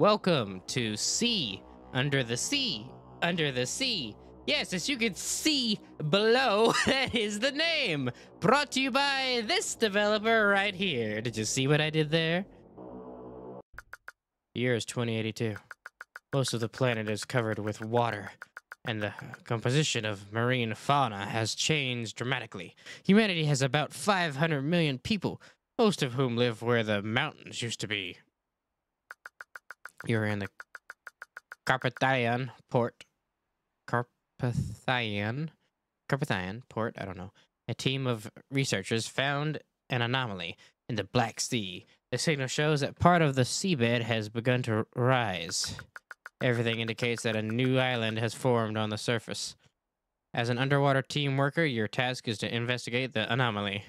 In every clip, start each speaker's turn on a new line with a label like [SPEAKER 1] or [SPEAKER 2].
[SPEAKER 1] Welcome to Sea Under the Sea Under the Sea. Yes, as you can see below, that is the name. Brought to you by this developer right here. Did you see what I did there? The year is 2082. Most of the planet is covered with water, and the composition of marine fauna has changed dramatically. Humanity has about 500 million people, most of whom live where the mountains used to be. You're in the Carpathian port. Carpathian? Carpathian port? I don't know. A team of researchers found an anomaly in the Black Sea. The signal shows that part of the seabed has begun to rise. Everything indicates that a new island has formed on the surface. As an underwater team worker, your task is to investigate the anomaly.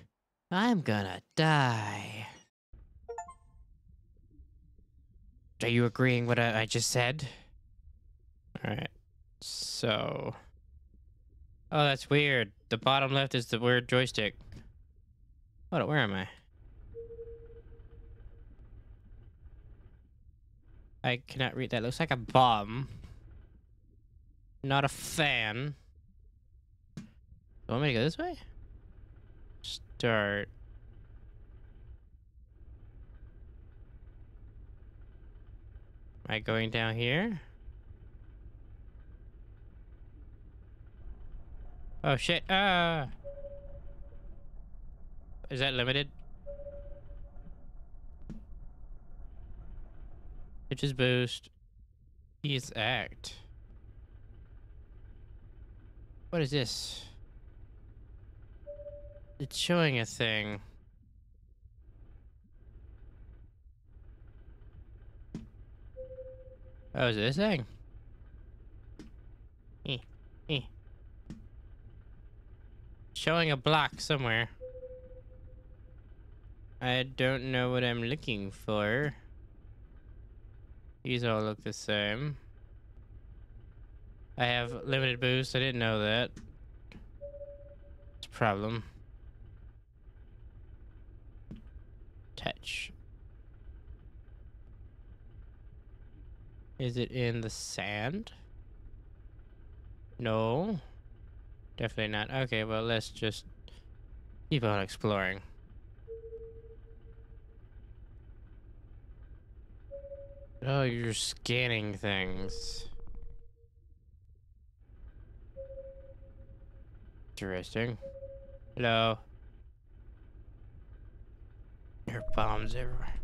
[SPEAKER 1] I'm gonna die. Are you agreeing what I, I just said? Alright. So. Oh, that's weird. The bottom left is the weird joystick. What? Where am I? I cannot read that. Looks like a bomb. Not a fan. You want me to go this way? Start. I going down here? Oh shit. Ah. Is that limited? Pitches boost. He's act. What is this? It's showing a thing. Oh, is this thing? Eh, eh. Showing a block somewhere. I don't know what I'm looking for. These all look the same. I have limited boost. I didn't know that. It's a problem. Touch. Is it in the sand? No. Definitely not. Okay, well, let's just keep on exploring. Oh, you're scanning things. Interesting. Hello. There are bombs everywhere.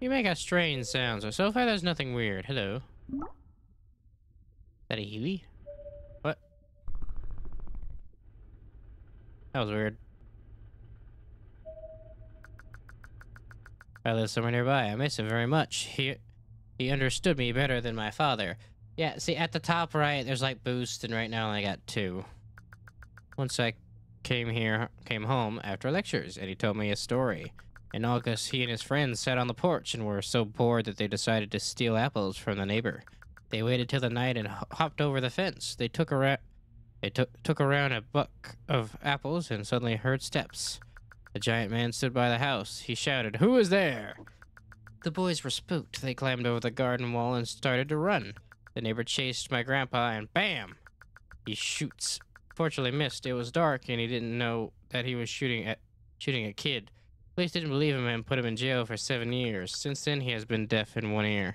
[SPEAKER 1] You make a strange sound, so so far there's nothing weird. Hello. Is that a Huey? What? That was weird. I live somewhere nearby. I miss him very much. He he understood me better than my father. Yeah, see, at the top right, there's like boost, and right now I got two. Once I came here, came home after lectures, and he told me a story. In August, he and his friends sat on the porch and were so bored that they decided to steal apples from the neighbor. They waited till the night and hopped over the fence. They took around, they took took around a buck of apples and suddenly heard steps. The giant man stood by the house. He shouted, Who is there? The boys were spooked. They climbed over the garden wall and started to run. The neighbor chased my grandpa and bam! He shoots. Fortunately missed. It was dark and he didn't know that he was shooting at shooting a kid. Police didn't believe him and put him in jail for seven years. Since then he has been deaf in one ear.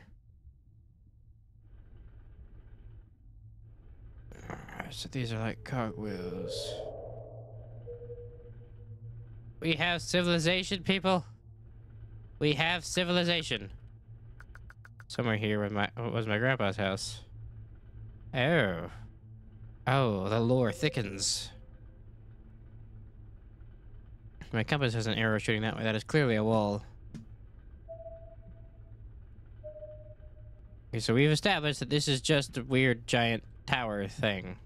[SPEAKER 1] So these are like cogwheels. We have civilization, people. We have civilization. Somewhere here was my was my grandpa's house. Oh. Oh, the lore thickens. My compass has an arrow shooting that way. That is clearly a wall. Okay, so we've established that this is just a weird giant tower thing.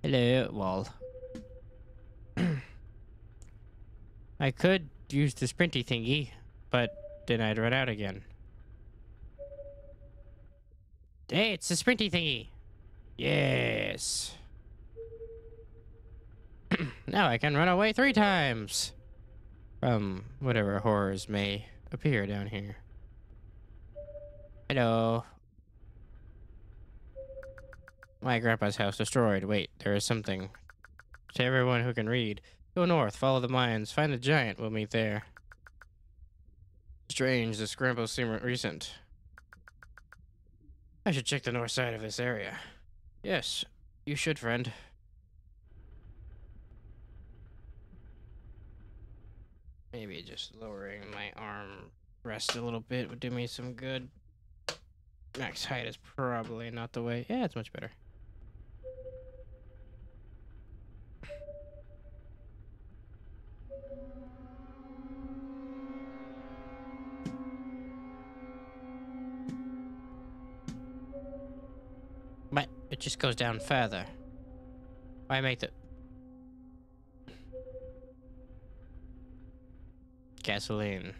[SPEAKER 1] Hello, wall. I could use the sprinty thingy, but then I'd run out again. Hey, it's the sprinty thingy. Yes. now I can run away three times. From whatever horrors may appear down here? Hello. My grandpa's house destroyed. Wait, there is something. To everyone who can read, go north, follow the mines, find the giant, we'll meet there. Strange, the scrambles seem recent. I should check the north side of this area. Yes, you should, friend. Maybe just lowering my arm rest a little bit would do me some good. Max height is probably not the way. Yeah, it's much better. But it just goes down further. Why make the gasoline?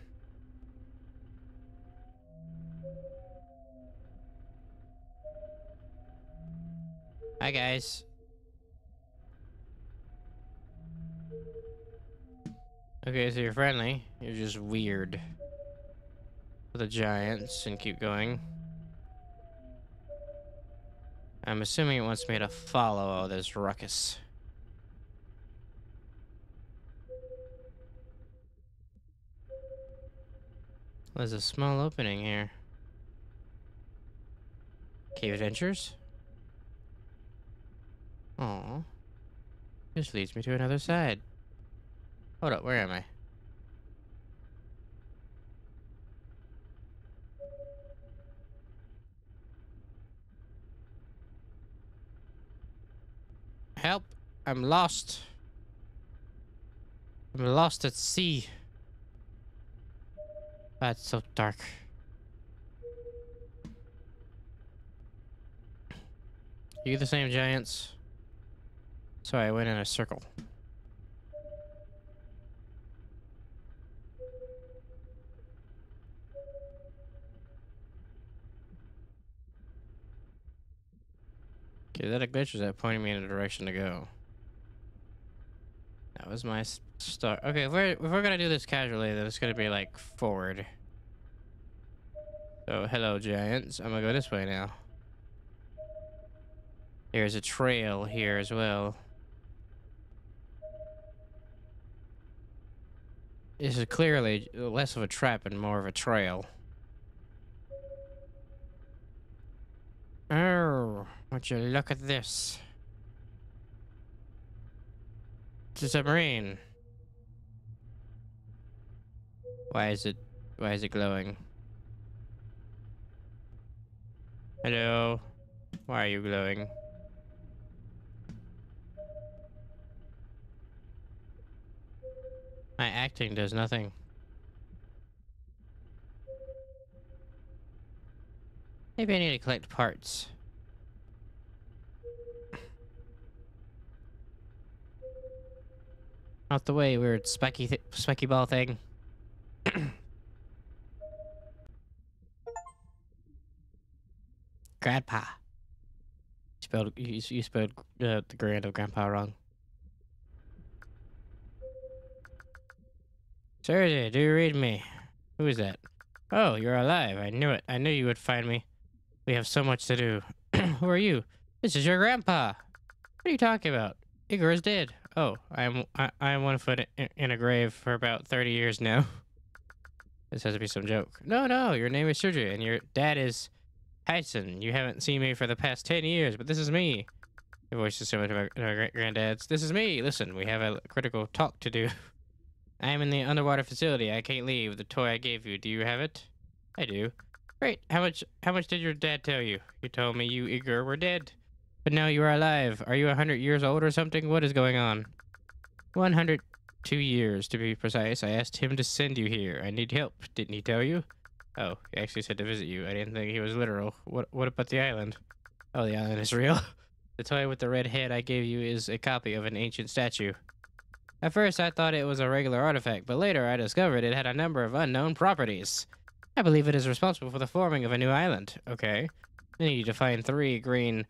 [SPEAKER 1] Hi guys. Okay, so you're friendly. You're just weird. The giants and keep going. I'm assuming it wants me to follow all this ruckus. There's a small opening here. Cave Adventures? Oh, This leads me to another side. Hold up, where am I? Help! I'm lost. I'm lost at sea. That's so dark. You the same giants? Sorry, I went in a circle. Okay, is that a glitch or is that pointing me in a direction to go? That was my start. Okay, if we're, if we're gonna do this casually, then it's gonna be like forward. So, hello giants. I'm gonna go this way now. There's a trail here as well. This is clearly less of a trap and more of a trail. Oh, would you look at this? It's a submarine. Why is it, why is it glowing? Hello? Why are you glowing? My acting does nothing. Maybe I need to collect parts. Out the way, weird specky, th spiky ball thing. Grandpa. You spelled you, you spelled uh, the grand of grandpa wrong. Sergey, do you read me? Who is that? Oh, you're alive. I knew it. I knew you would find me. We have so much to do. Who are you? This is your grandpa. What are you talking about? Igor is dead. Oh, I'm I, I'm one foot in, a grave for about 30 years now. This has to be some joke. No, no, your name is Sergey, and your dad is Tyson. You haven't seen me for the past 10 years, but this is me. Your voice is similar to my, my granddad's. This is me. Listen, we have a critical talk to do. I am in the underwater facility. I can't leave. The toy I gave you. Do you have it? I do. Great. How much how much did your dad tell you? You told me you Igor were dead. But now you are alive. Are you a hundred years old or something? What is going on? One hundred two years to be precise. I asked him to send you here. I need help. Didn't he tell you? Oh, he actually said to visit you. I didn't think he was literal. What what about the island? Oh, the island is real. the toy with the red head I gave you is a copy of an ancient statue. At first, I thought it was a regular artifact, but later I discovered it had a number of unknown properties. I believe it is responsible for the forming of a new island. Okay. I need to find three green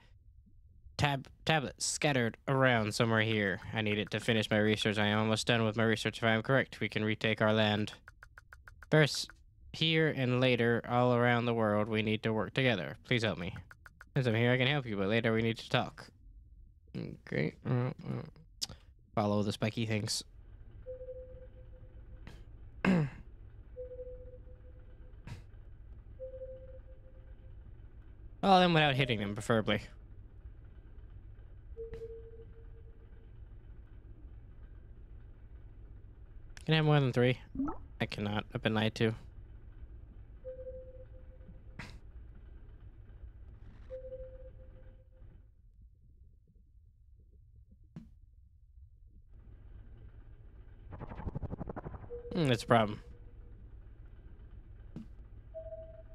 [SPEAKER 1] tab tablets scattered around somewhere here. I need it to finish my research. I am almost done with my research. If I am correct, we can retake our land. First, here and later all around the world, we need to work together. Please help me. Since I'm here, I can help you, but later we need to talk. Okay. uh, uh. Follow the spiky things. Follow them without hitting them, preferably. Can I have more than three? I cannot. I've been lied to. Hmm, that's a problem.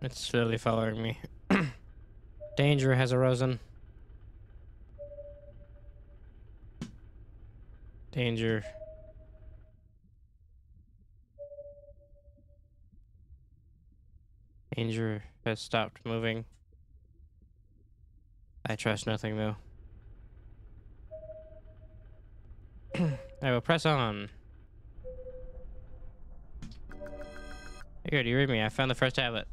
[SPEAKER 1] It's slowly following me. Danger has arisen. Danger. Danger has stopped moving. I trust nothing though. I will press on. Here, do you read me? I found the first tablet.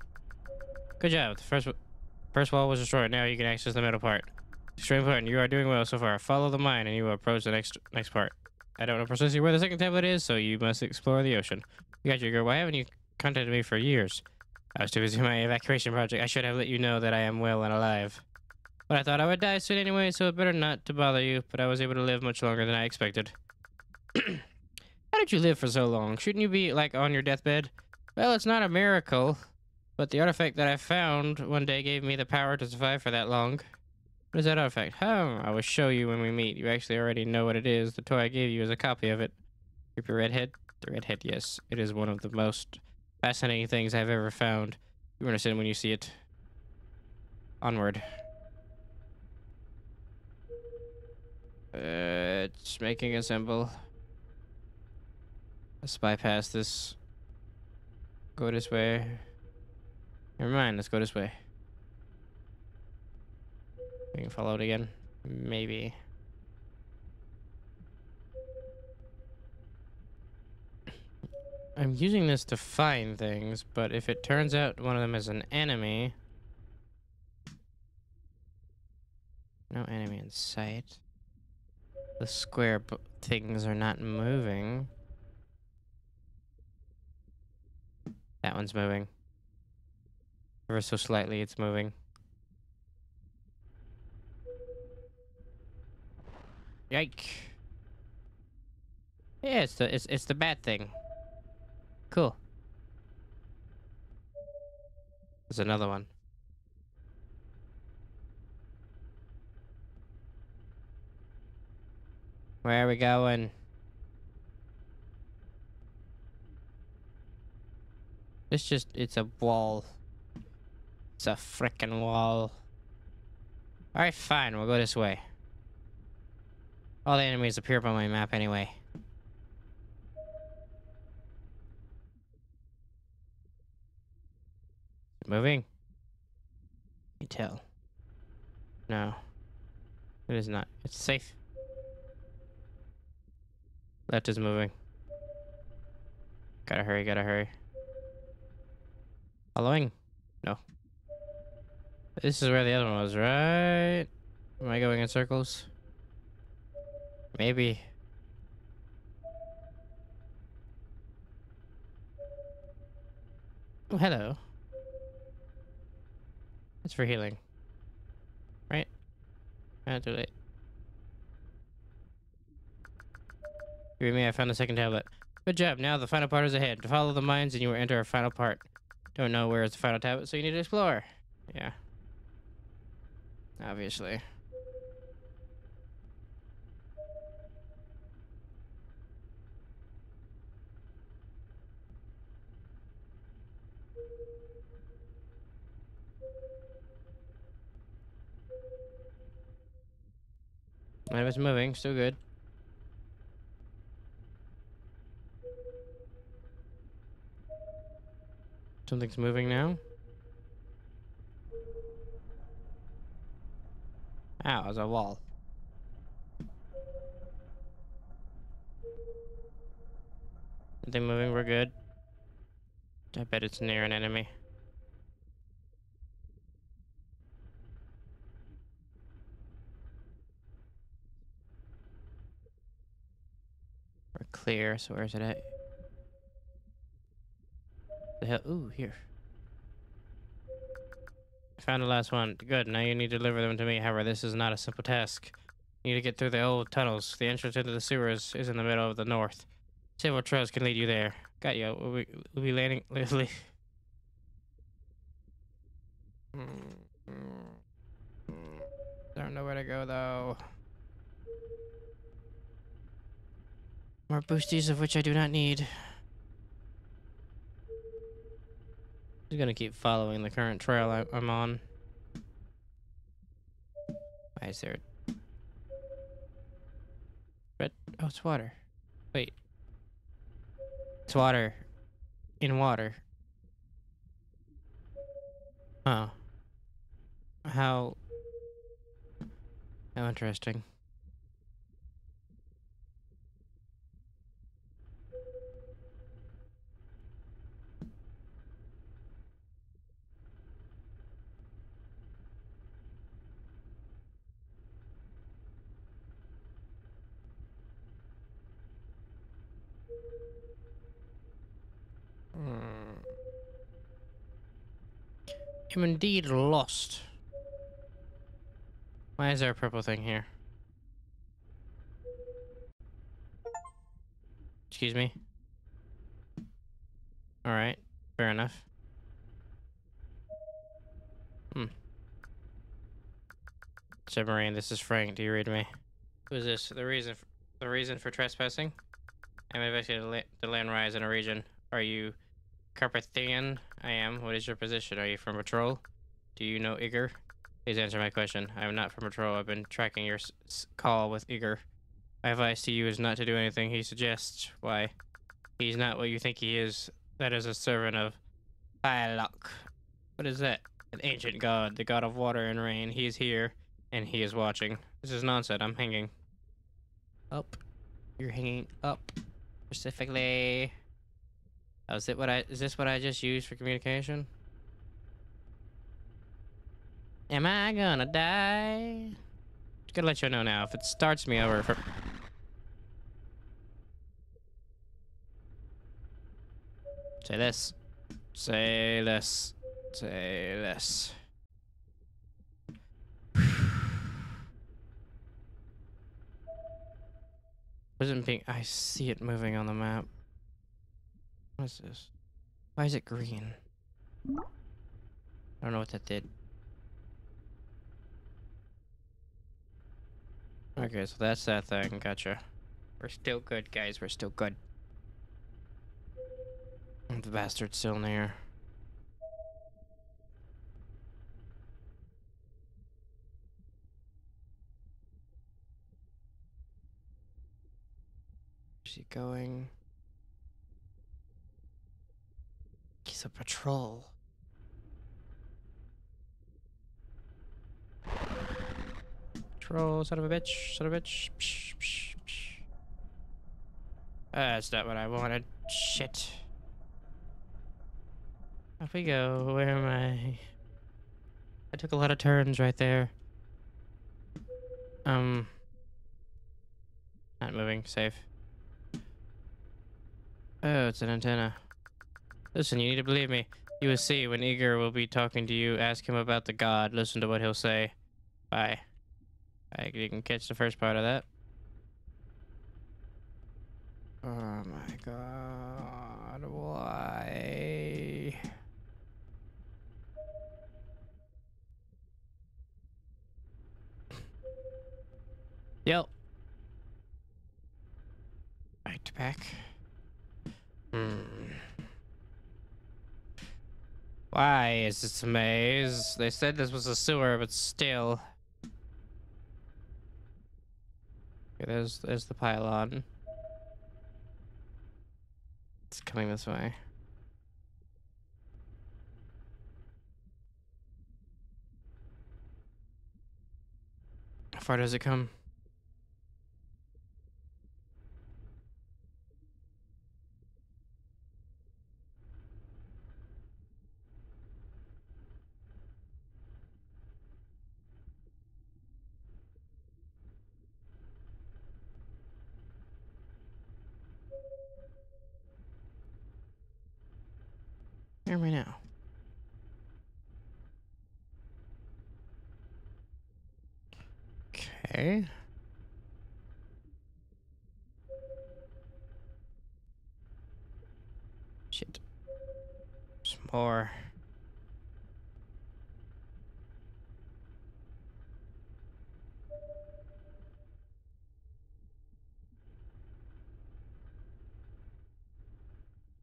[SPEAKER 1] Good job. The first first wall was destroyed. Now you can access the middle part. Extremely important. You are doing well so far. Follow the mine and you will approach the next next part. I don't know precisely where the second tablet is, so you must explore the ocean. You got your girl. Why haven't you contacted me for years? I was too busy with my evacuation project. I should have let you know that I am well and alive. But I thought I would die soon anyway, so it better not to bother you. But I was able to live much longer than I expected. How did you live for so long? Shouldn't you be, like, on your deathbed? Well, it's not a miracle, but the artifact that I found one day gave me the power to survive for that long. What is that artifact? Oh, I will show you when we meet. You actually already know what it is. The toy I gave you is a copy of it. Creepy redhead? The redhead, yes. It is one of the most fascinating things I've ever found. You understand when you see it. Onward. Uh, it's making a symbol. Let's bypass this. Go this way. Never mind, let's go this way. We can follow it again. Maybe. I'm using this to find things, but if it turns out one of them is an enemy... No enemy in sight. The square things are not moving. That one's moving. Ever so slightly, it's moving. Yike. Yeah, it's the it's it's the bad thing. Cool. There's another one. Where are we going? It's just, it's a wall. It's a frickin' wall. Alright, fine, we'll go this way. All the enemies appear up on my map anyway. Moving? You tell. No. It is not. It's safe. Left is moving. Gotta hurry, gotta hurry. Following? No. This is where the other one was, right? Am I going in circles? Maybe. Oh, hello. It's for healing. Right? Not too late. Give me, I found the second tablet. Good job. Now the final part is ahead. To follow the mines and you will enter our final part. Don't know where is the final tablet, so you need to explore. Yeah. Obviously. I moving, still good. Something's moving now. Ow, there's a wall. Nothing moving, we're good. I bet it's near an enemy. We're clear, so where's it at? The hell? Ooh, here. Found the last one. Good, now you need to deliver them to me. However, this is not a simple task. You need to get through the old tunnels. The entrance into the sewers is in the middle of the north. Several trails can lead you there. Got you. We'll be, we'll be landing. Leslie. Hmm. Hmm. Don't know where to go though. More boosties of which I do not need. I'm gonna keep following the current trail I, I'm on. Why is there? Red? Oh, it's water. Wait. It's water. In water. Oh. How... How interesting. Hmm. I'm indeed lost. Why is there a purple thing here? Excuse me? Alright, fair enough. Hmm. Submarine, this is Frank. Do you read me? Who is this? The reason for, the reason for trespassing? I'm investigating the land rise in a region. Are you Carpathian? I am. What is your position? Are you from patrol? Do you know Igor? Please answer my question. I am not from patrol. I've been tracking your call with Igor. My advice to you is not to do anything he suggests. Why? He's not what you think he is. That is a servant of Hyalok. What is that? An ancient god, the god of water and rain. He is here, and he is watching. This is nonsense. I'm hanging. Up. You're hanging up. Specifically. Oh, is it what I is this what I just used for communication? Am I gonna die? Just gonna let you know now. If it starts me over for Say this. Say this. Say this. Wasn't being I see it moving on the map. What is this? Why is it green? I don't know what that did. Okay, so that's that thing. Gotcha. We're still good, guys. We're still good. The bastard's still near. Where's he going? He's a patrol. Patrol, son of a bitch, son of a bitch. Psh, psh, psh. That's not what I wanted. Shit. Off we go. Where am I? I took a lot of turns right there. Um. Not moving. Safe. Oh, it's an antenna. Listen, you need to believe me. You will see when Igor will be talking to you. Ask him about the god. Listen to what he'll say. Bye. I you can catch the first part of that. Oh my god, why? Yep. Right back. Hmm. Why is this a maze? They said this was a sewer, but still. Okay, there's there's the pylon. It's coming this way. How far does it come? Where am I now? Okay. Shit. Some more.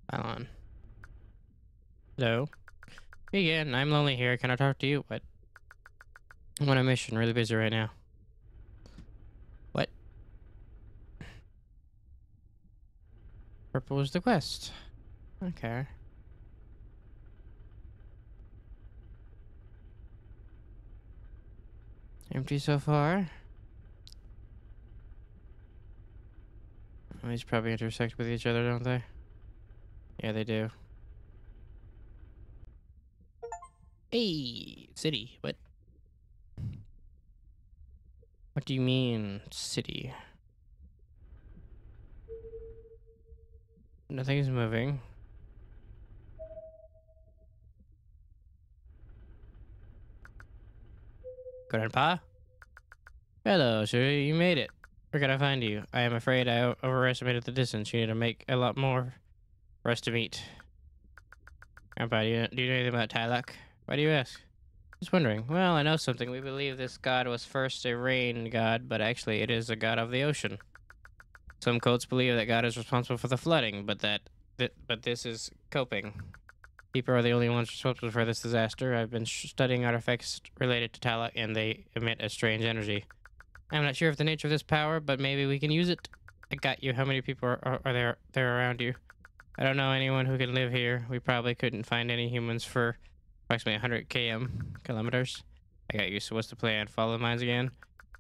[SPEAKER 1] On. Hello. Again, I'm lonely here. Can I talk to you? What? I'm on a mission. Really busy right now. What? Purple is the quest. Okay. Empty so far. these probably intersect with each other, don't they? Yeah, they do. Hey, city. What? What do you mean, city? Nothing's moving. Grandpa? Hello, sir. You made it. Where can I find you? I am afraid I overestimated the distance. You need to make a lot more for us to meet. Grandpa, do you, do you know anything about Tylak? Why do you ask? Just wondering. Well, I know something. We believe this god was first a rain god, but actually it is a god of the ocean. Some cults believe that God is responsible for the flooding, but that, that but this is coping. People are the only ones responsible for this disaster. I've been studying artifacts related to Tylak, and they emit a strange energy. I'm not sure of the nature of this power, but maybe we can use it. I got you. How many people are, are, are there there around you? I don't know anyone who can live here. We probably couldn't find any humans for approximately 100 km kilometers. I got you. So what's the plan? Follow the mines again?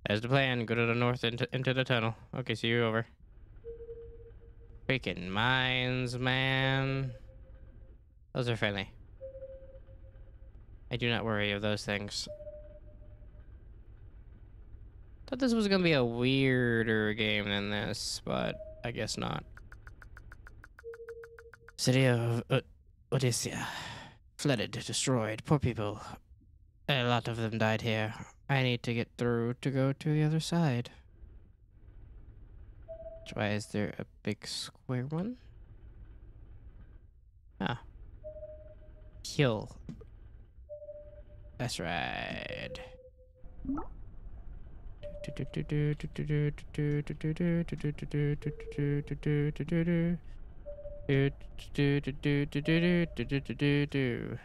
[SPEAKER 1] That's the plan. Go to the north into, into the tunnel. Okay, see you over. Freaking mines, man. Those are friendly. I do not worry of those things. Thought this was gonna be a weirder game than this, but I guess not. City of uh. Flooded, destroyed, poor people. A lot of them died here. I need to get through to go to the other side. Why is there a big square one? Ah. Kill. That's right. Do, do, do, do, do, do, do, do, do, do, do.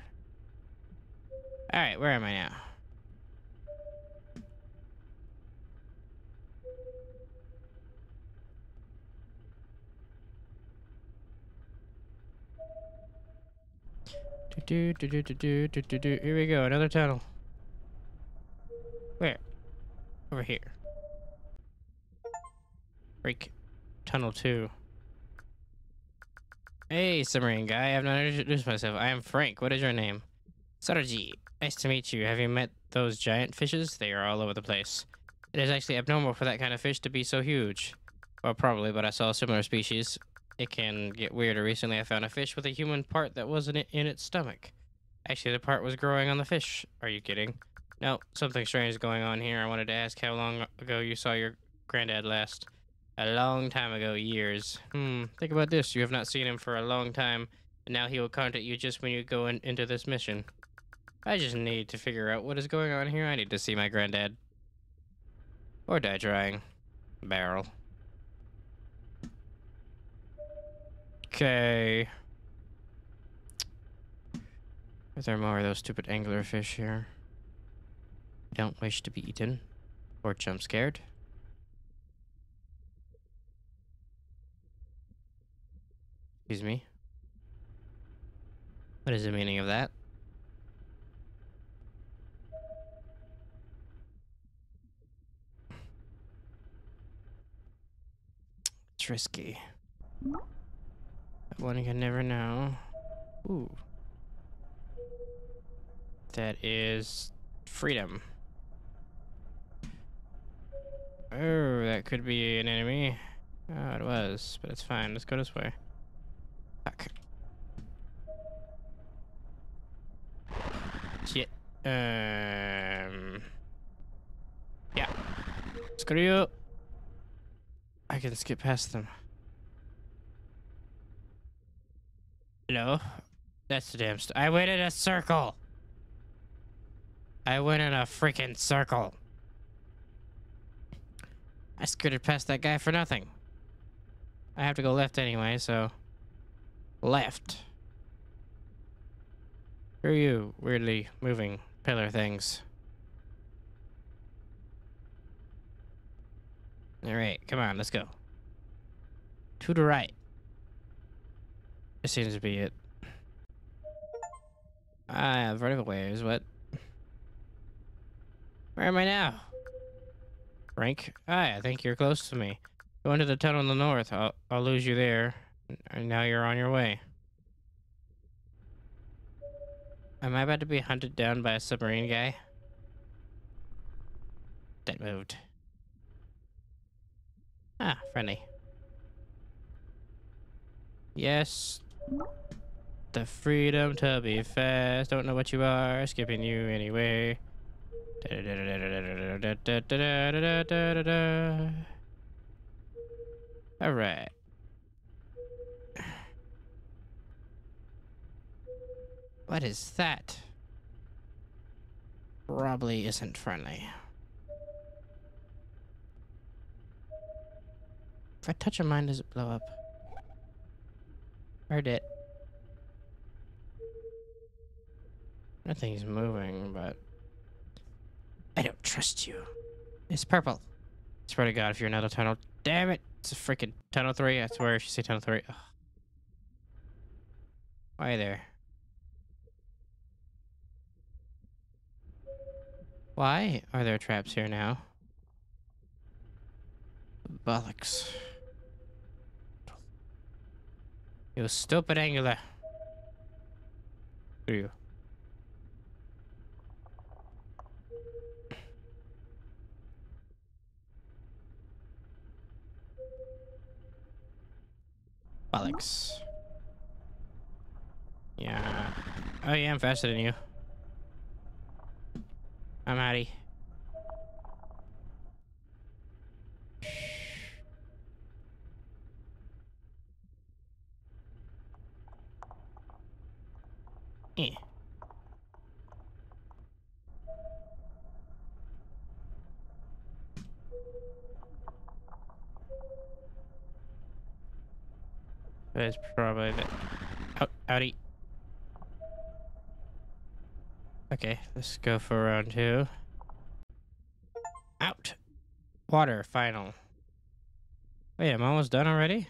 [SPEAKER 1] Alright, where am I now? Do, do, do, do, do, do, do, do. Here we go, another tunnel. Where? Over here. Break. Tunnel 2. Hey, submarine guy. I have not introduced myself. I am Frank. What is your name? Sarji. Nice to meet you. Have you met those giant fishes? They are all over the place. It is actually abnormal for that kind of fish to be so huge. Well, probably, but I saw a similar species. It can get weirder. Recently, I found a fish with a human part that wasn't in its stomach. Actually, the part was growing on the fish. Are you kidding? No, something strange is going on here. I wanted to ask how long ago you saw your granddad last. A long time ago, years. Hmm, think about this. You have not seen him for a long time, and now he will contact you just when you go in, into this mission. I just need to figure out what is going on here. I need to see my granddad. Or die trying. Barrel. Okay. Is there more of those stupid anglerfish here? Don't wish to be eaten. Or jump scared. Excuse me. What is the meaning of that? It's risky. One can never know. Ooh. That is freedom. Oh, that could be an enemy. Oh, it was, but it's fine. Let's go this way. Fuck. Shit. Um. Yeah. Screw you. I can skip past them. Hello? That's the damn st- I went in a circle! I went in a freaking circle. I skirted past that guy for nothing. I have to go left anyway, so... Left. Who are you, weirdly moving pillar things? Alright, come on, let's go. To the right. This seems to be it. Ah, vertical waves, what? Where am I now? Frank? Hi, I think you're close to me. Go into the tunnel in the north. I'll, I'll lose you there. And now you're on your way. Am I about to be hunted down by a submarine guy? That moved. Ah, friendly. Yes. The freedom to be fast. Don't know what you are. Skipping you anyway. All What is that? Probably isn't friendly. If I touch a mine, does it blow up? Heard it. Nothing's moving, but... I don't trust you. It's purple. Swear to God, if you're another tunnel... Damn it! It's a freaking tunnel 3. I swear if you say tunnel 3. Ugh. Why there? Why are there traps here now? Bollocks. You stupid angler. Are you? Bollocks. Yeah. Oh yeah, I'm faster than you. I'm Addy. Eh. That's probably the out outie. Okay, let's go for round two. Out. Water, final. Wait, I'm almost done already?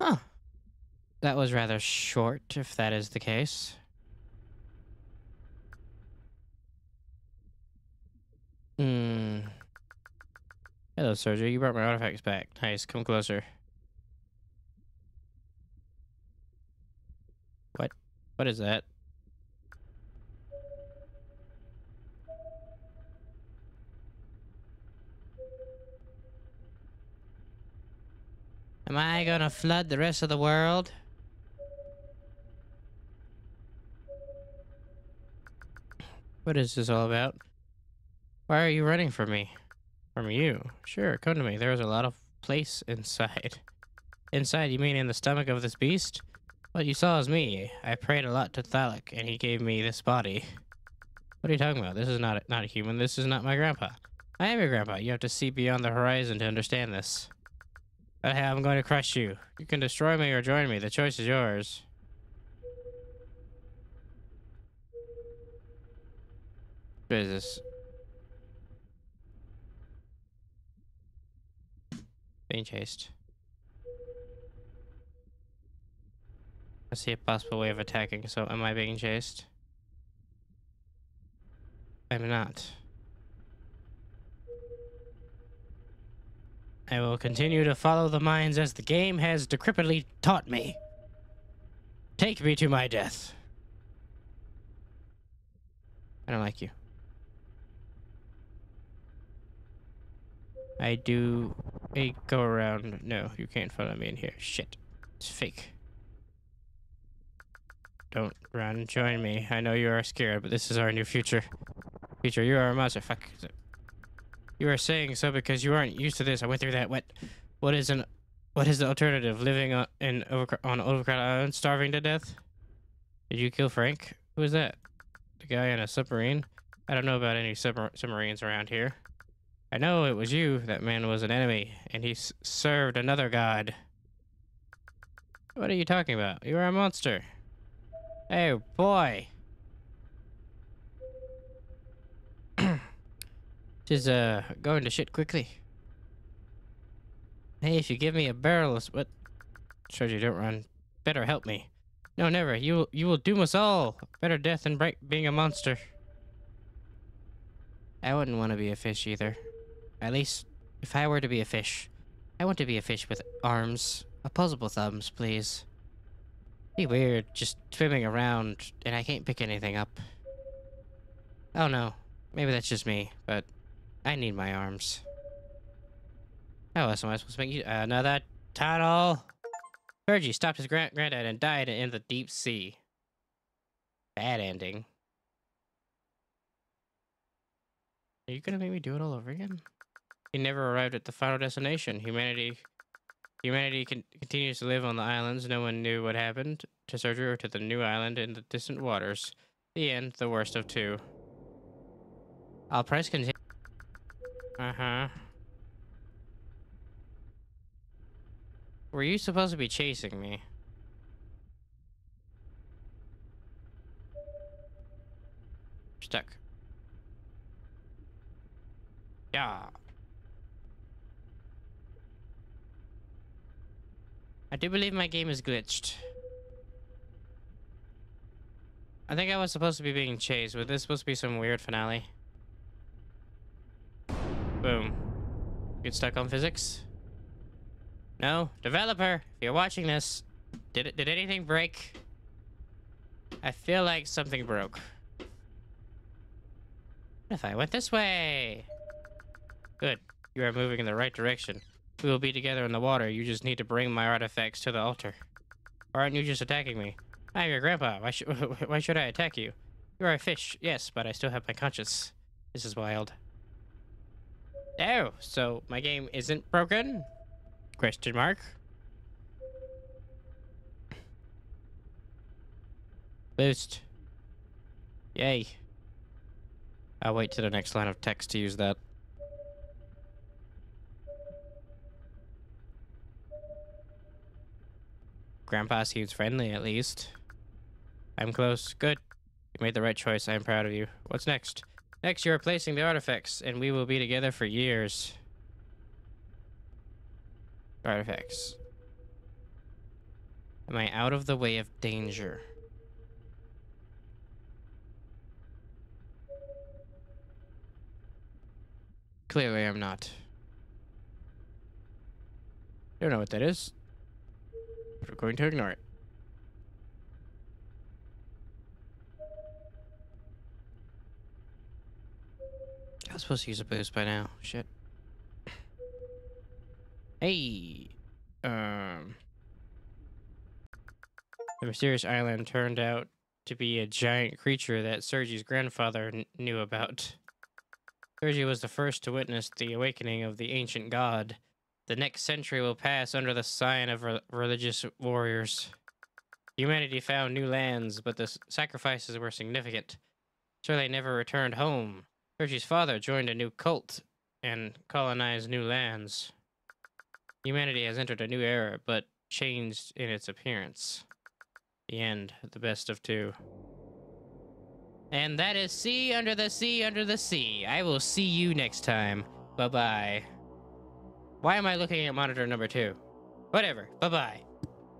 [SPEAKER 1] Huh. That was rather short, if that is the case. Hmm. Hello, Sergio. You brought my artifacts back. Nice. Come closer. What? Is that? Am I gonna flood the rest of the world? What is this all about? Why are you running from me? From you? Sure, come to me. There is a lot of place inside. Inside, you mean in the stomach of this beast? What you saw is me. I prayed a lot to Thalik, and he gave me this body. What are you talking about? This is not a, not a human. This is not my grandpa. I am your grandpa. You have to see beyond the horizon to understand this. Okay, I'm going to crush you. You can destroy me or join me. The choice is yours. This? Being chased. I see a possible way of attacking, so am I being chased? I'm not. I will continue to follow the mines as the game has decrepitly taught me. Take me to my death. I don't like you. I do a go around. No, you can't follow me in here. Shit. It's fake. Don't run. Join me. I know you are scared, but this is our new future. Future, you are a monster. Fuck. You are saying so because you aren't used to this. I went through that. What? What is an? What is the alternative? Living on in over, on overcrowded island, starving to death? Did you kill Frank? Who is that? The guy in a submarine? I don't know about any submar submarines around here. I know it was you. That man was an enemy, and he served another god. What are you talking about? You are a monster. Hey, boy. Just, uh, going to shit quickly. Hey, if you give me a barrel of... What? You don't run. Better help me. No, never. You will, you will doom us all. Better death than being a monster. I wouldn't want to be a fish either. At least, if I were to be a fish, I want to be a fish with arms. Opposable thumbs, please. Be weird, just swimming around, and I can't pick anything up. Oh no, maybe that's just me, but I need my arms. How else am I supposed to make you- another tunnel? Sergi stopped his grand granddad and died in the deep sea. Bad ending. Are you gonna make me do it all over again? He never arrived at the final destination. Humanity humanity con continues to live on the islands. No one knew what happened to Sergi or to the new island in the distant waters. The end, the worst of two. I'll press continue. Uh-huh. Were you supposed to be chasing me? Stuck. Yeah. I do believe my game is glitched. I think I was supposed to be being chased. Was this supposed to be some weird finale? Boom. Get stuck on physics? No? Developer, if you're watching this, did it did anything break? I feel like something broke. What if I went this way? Good. You are moving in the right direction. We will be together in the water. You just need to bring my artifacts to the altar. Or aren't you just attacking me? I am your grandpa. Why, sh why should I attack you? You are a fish, yes, but I still have my conscience. This is wild. Oh, so my game isn't broken? Question mark. Boost. Yay. I'll wait to the next line of text to use that. Grandpa seems friendly, at least. I'm close. Good. You made the right choice. I am proud of you. What's next? Next, you're replacing the artifacts, and we will be together for years. Artifacts. Am I out of the way of danger? Clearly, I'm not. Don't know what that is. We're going to ignore it. I was supposed to use a boost by now. Shit. Hey. Um. The mysterious island turned out to be a giant creature that Sergi's grandfather knew about. Sergi was the first to witness the awakening of the ancient god. The next century will pass under the sign of re religious warriors. Humanity found new lands, but the sacrifices were significant. They never returned home. Sergi's father joined a new cult and colonized new lands. Humanity has entered a new era, but changed in its appearance. The end, the best of two. And that is Sea Under the Sea Under the Sea. I will see you next time. Bye-bye. Why am I looking at monitor number two? Whatever. Bye-bye.